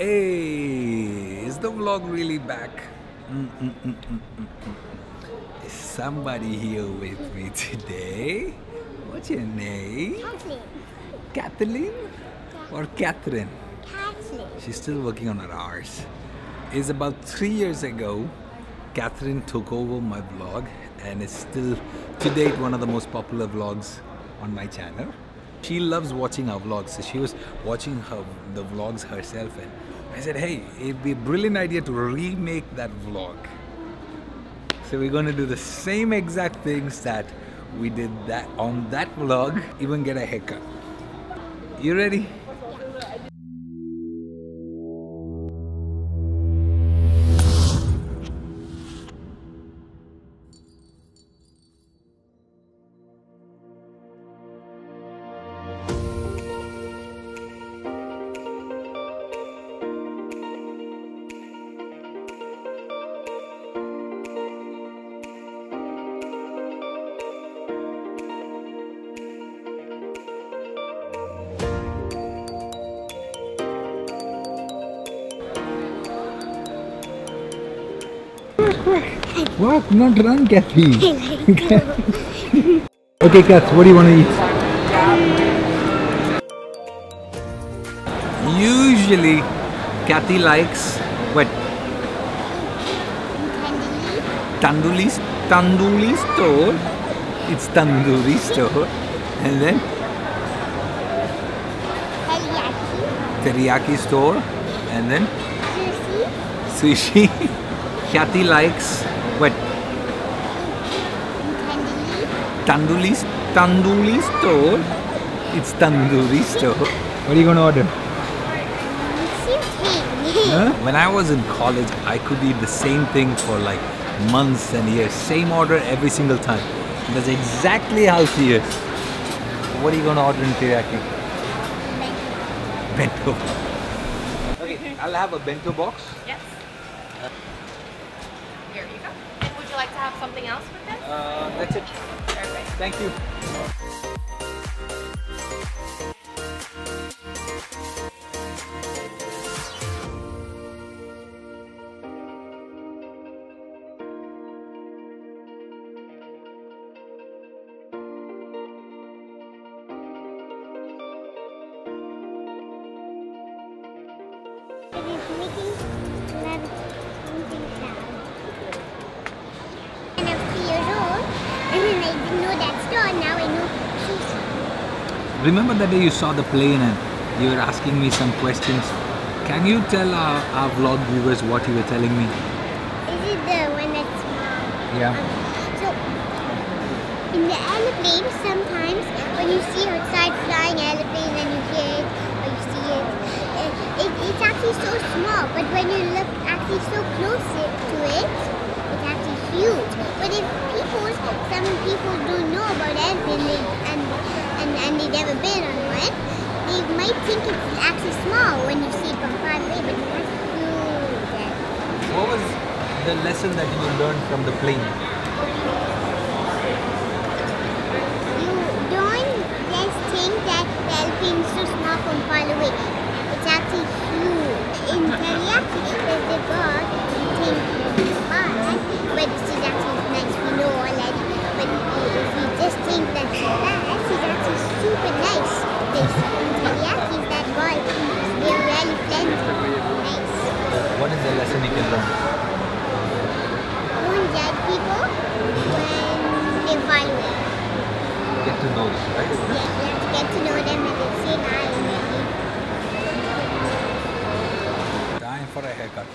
Hey, is the vlog really back? Mm, mm, mm, mm, mm, mm. Is somebody here with me today? What's your name? Kathleen. Kathleen or Kathryn? Kathleen. She's still working on her hours. It's about three years ago, Kathryn took over my vlog and it's still to date one of the most popular vlogs on my channel. She loves watching our vlogs, so she was watching her the vlogs herself and I said, hey, it'd be a brilliant idea to remake that vlog. So we're gonna do the same exact things that we did that on that vlog, even get a haircut. You ready? What? Not run, Kathy. okay, Kath, what do you want to eat? Usually, Kathy likes what? Tandoori, tandoori store. It's tandoori store, and then Teriyaki. teriyaki store, and then Sushi. sushi. Kathy likes what? Tandoori. Tandoori, tandoori store. It's tandoori store. What are you gonna order? Sushi. Huh? When I was in college, I could eat the same thing for like months and years. Same order every single time. That's exactly how she is. What are you gonna order in teriyaki? Bento. Okay, I'll have a bento box. Yes. Uh, Here you go. And would you like to have something else with this? Uh, that's it. Perfect. Thank you. That store, now I know sushi. Remember the day you saw the plane and you were asking me some questions. Can you tell our, our vlog viewers what you were telling me? Is it the one that's small? Yeah. Um, so, in the aeroplane, sometimes when you see outside flying aeroplane and you hear it or you see it, it, it it's actually so small. But when you look actually so close to it, huge. But if people, some people don't know about airplane they, and, and and they've never been on one, they might think it's actually small when you see it from far away, but it's huge. What was the lesson that you learned from the plane? You don't just think that the airplane is so small from far away. It's actually huge. In teriyaki, there's the god think it's small, but she's actually nice. We know already. But if you just think that she's bad, she's actually super nice. This in teriyaki is that god. They're really friendly, nice. What is the lesson you can learn? Don't judge people when they far away. Get to know them, right? Yeah, you have to get to know them and then say hi. Time for a haircut.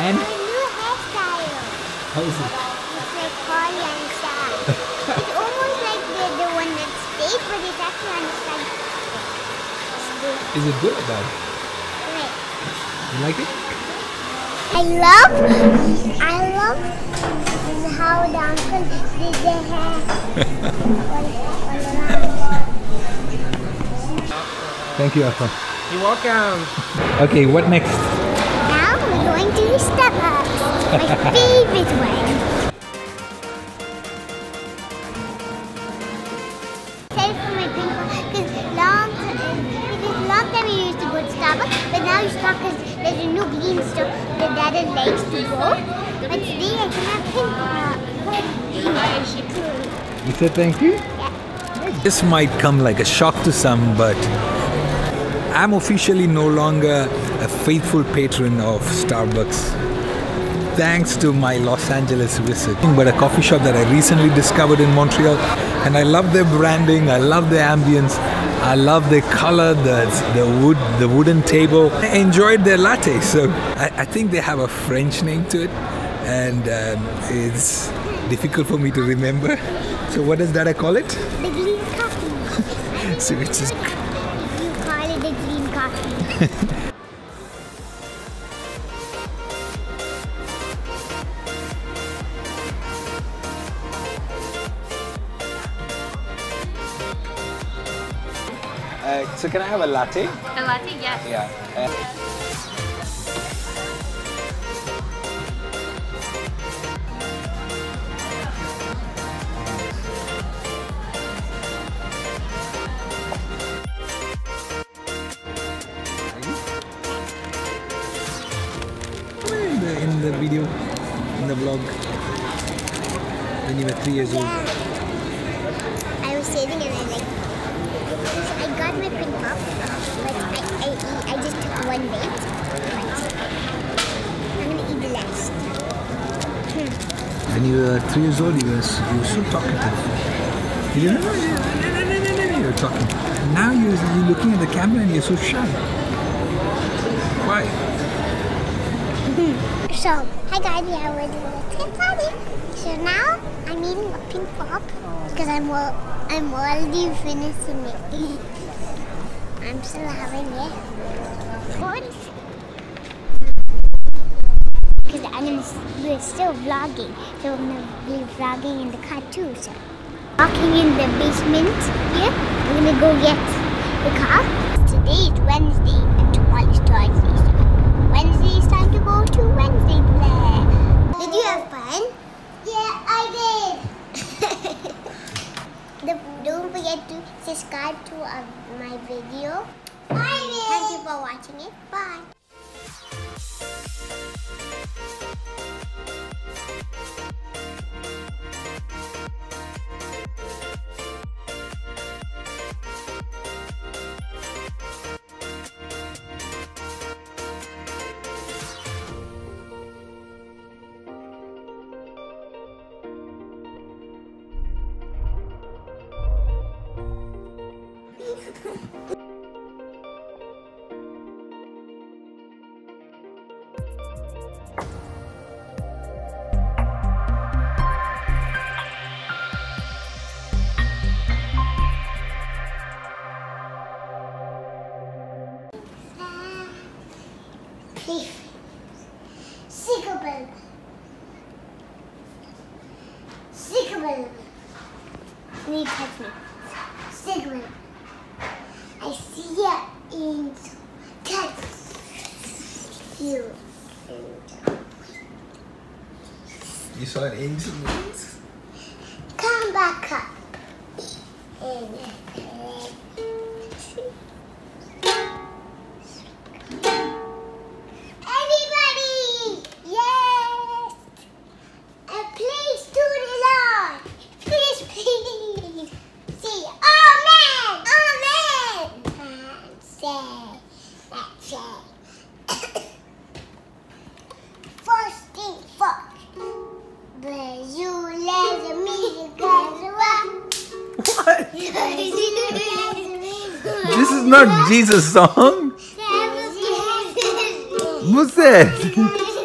And. How is it? It's like curly and sad. it's almost like the, the one that's fake, but it's actually on the side. Is it good or bad? Wait. You like it? I love, I love how the uncle did their hair all, all around. Thank you, Alpha. You're welcome. Okay, what next? Going Starbucks, my favorite one. Sorry for my pink one, because long, because long time we used to go to Starbucks, but now Starbucks there's a new green store that Dada likes to go. But today I can have pink one. You said thank you? This might come like a shock to some, but I'm officially no longer a faithful patron of Starbucks. Thanks to my Los Angeles visit. But a coffee shop that I recently discovered in Montreal, and I love their branding, I love their ambience, I love their color, the, the wood, the wooden table. I enjoyed their latte, so I, I think they have a French name to it, and um, it's difficult for me to remember. So what does that I call it? The green coffee. So it's just You call it the green coffee. so can I have a latte? A latte, yes. Yeah. Uh, in the, in the video, in the vlog, when you were three years old. I was sitting and I like, so I got my pink pop, but I, I, I just took one bite. But I'm gonna eat the last. When you were three years old, you were, you were so talkative. You remember? No, no, no, no, no, no, You were talking. Now you're, you're looking at the camera and you're so shy. Why? So, hi guys, we are with tea party. So now I'm eating a pink pop because I'm I'm already finishing it. I'm still having it. Because I'm we're still vlogging, so I'm gonna be vlogging in the car too. So, walking in the basement here. I'm gonna go get the car. Today is Wednesday, and tomorrow is Thursday. So Wednesday is time to go to Wednesday play. Did you have fun? Yeah, I did. The- Don't forget to subscribe to uh, my video. Thank you for watching it. Bye. Sickable. Sickable. Need to touch me. Sickable. I see it in touch you. You saw an angel? Come back up. Not Jesus' song. What's that?